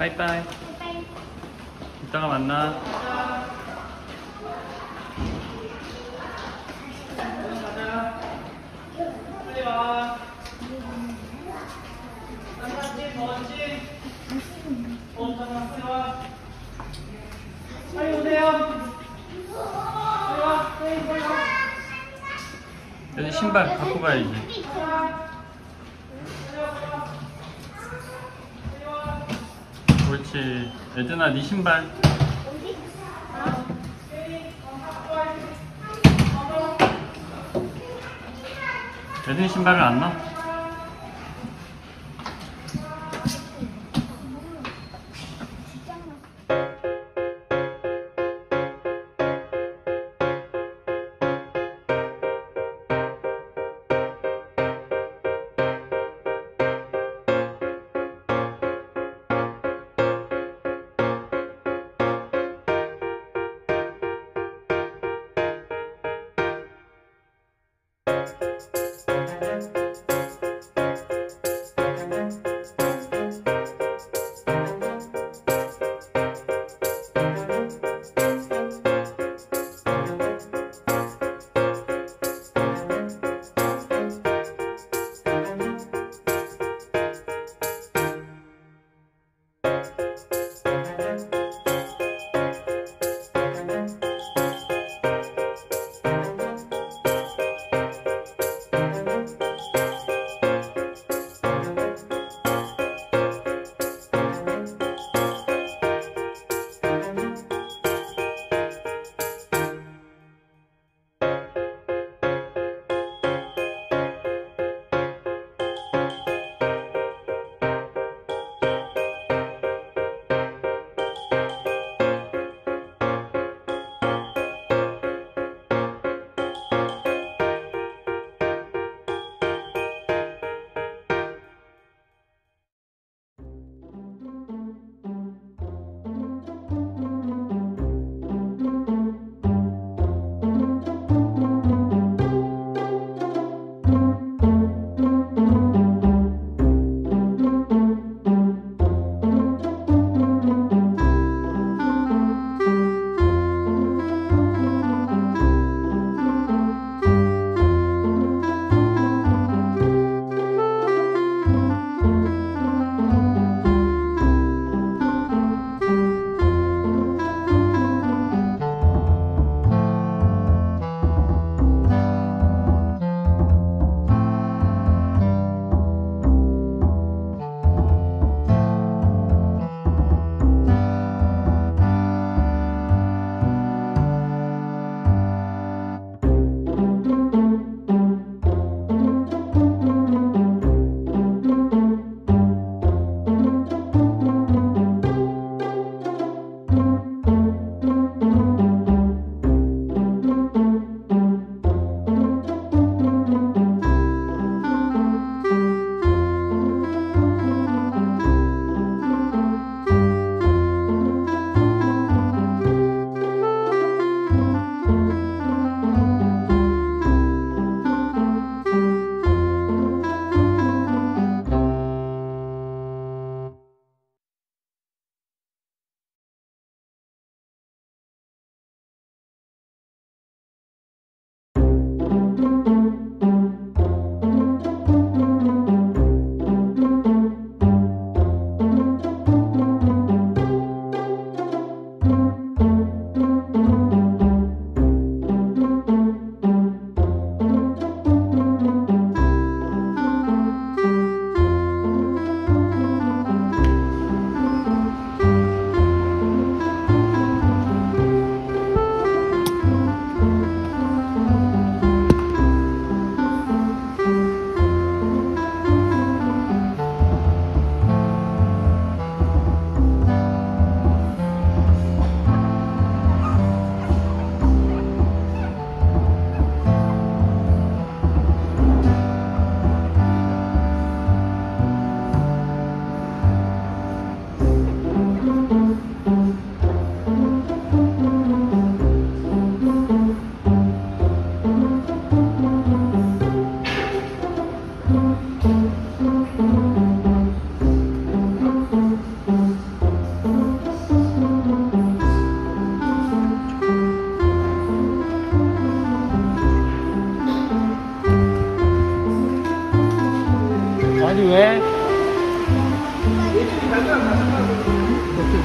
빠이빠이. 이따가 만나. 빨리 와. 먼지. 어, 잠깐만, 빨리 와. 빨리 오세요. 빨리 와, 빨리, 빨리 와. 여기 신발 갖고 가야지. 옳지. 애들아, 네 신발. 애들 신발을 안 넣어? Thank you.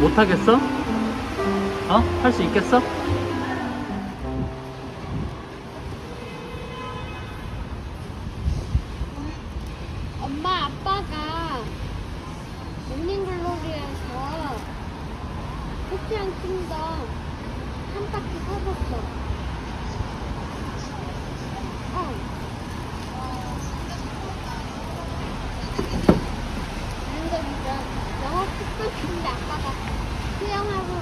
못하겠어? 어? 할 수 있겠어? 엄마 아빠가 모닝글로리에서 포키랑 킹덤 한 바퀴 사줬어. 어. 근데 진짜 영어 찍고 싶은데 아빠가 수영하고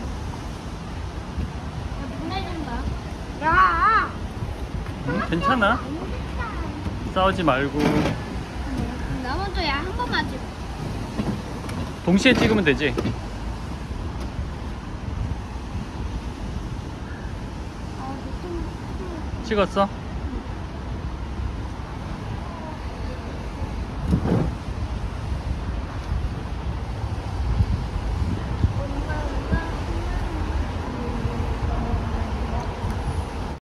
응, 괜찮아. 싸우지 말고 나 먼저 야, 한 번만 찍어. 동시에 찍으면 되지. 아, 좀, 찍었어?